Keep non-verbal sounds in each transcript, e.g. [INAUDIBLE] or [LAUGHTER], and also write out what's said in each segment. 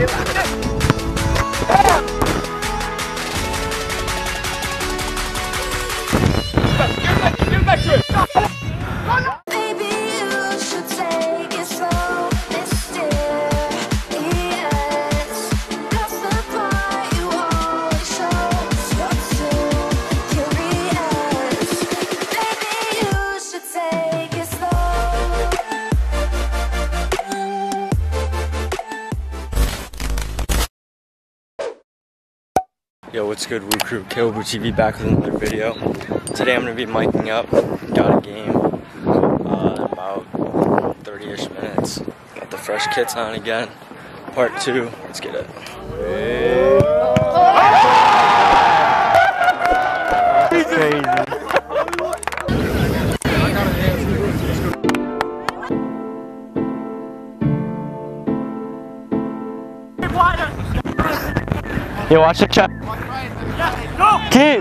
给你打 Yo, what's good, Wu Crew? Caleb Wu TV back with another video. Today I'm gonna be miking up. Got a game uh, in about 30-ish minutes. Got the fresh kits on again. Part two. Let's get it. Yo, Eu acho que... Que...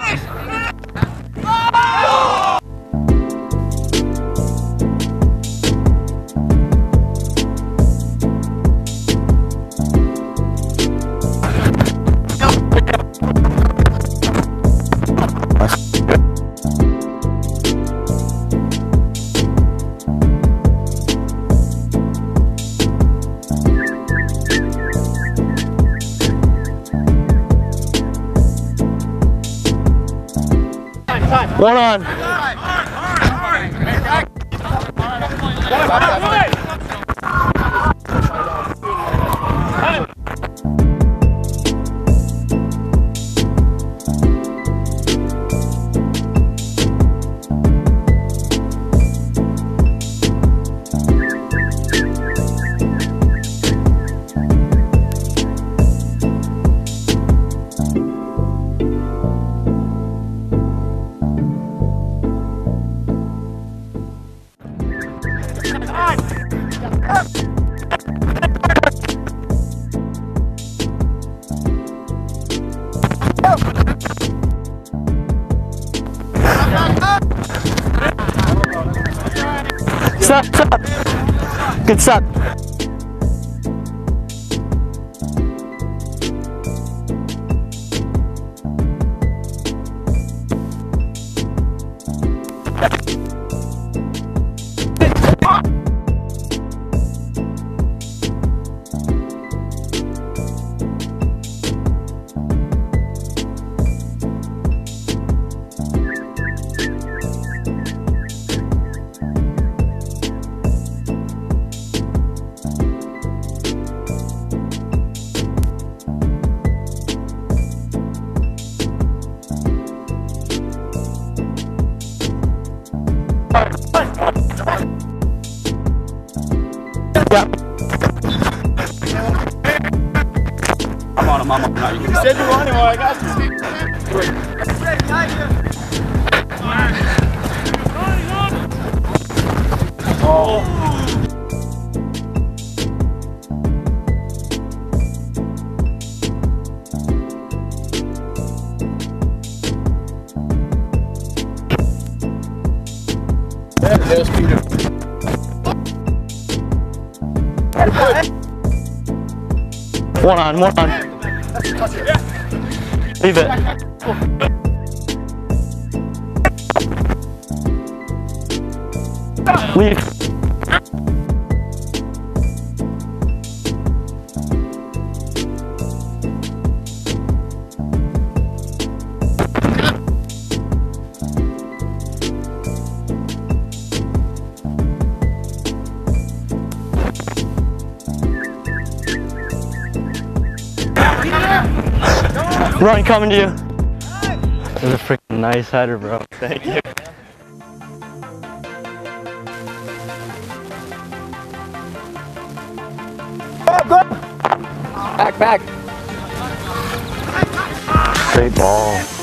One on. Good stop. Said you wanted more, I got you. There's Peter. One on, one on. Leave it. Leave. Run coming to you. That's a freaking nice header, bro. Thank you. Back, back. Great ball.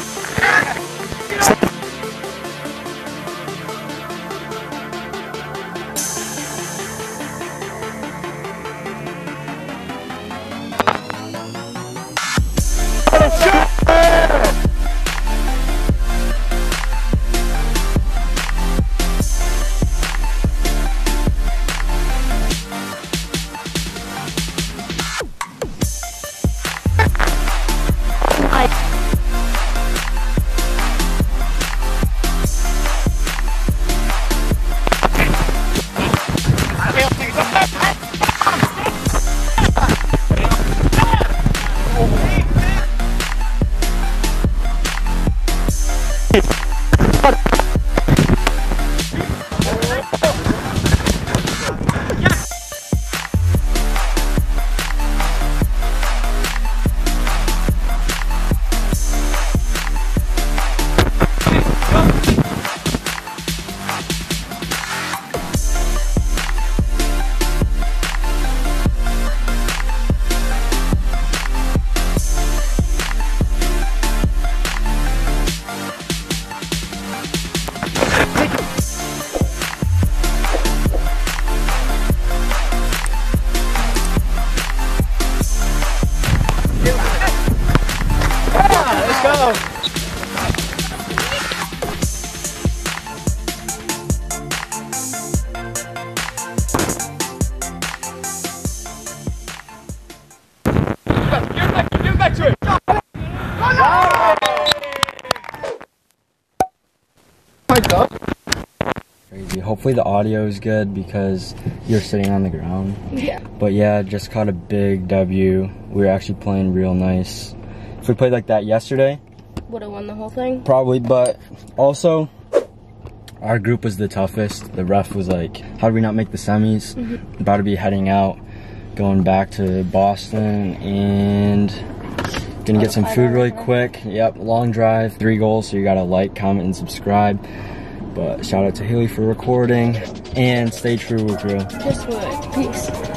[LAUGHS] por Crazy. Hopefully the audio is good because you're sitting on the ground. Yeah. But yeah, just caught a big W. We were actually playing real nice. If we played like that yesterday, would have won the whole thing. probably. But also, our group was the toughest. The ref was like, "How do we not make the semis?" Mm-hmm. About to be heading out, going back to Boston, and gonna get some food really quick. Yep, long drive, three goals. So you gotta like, comment, and subscribe. But shout out to Haley for recording, and stay true, Wu Crew. Just would. Peace.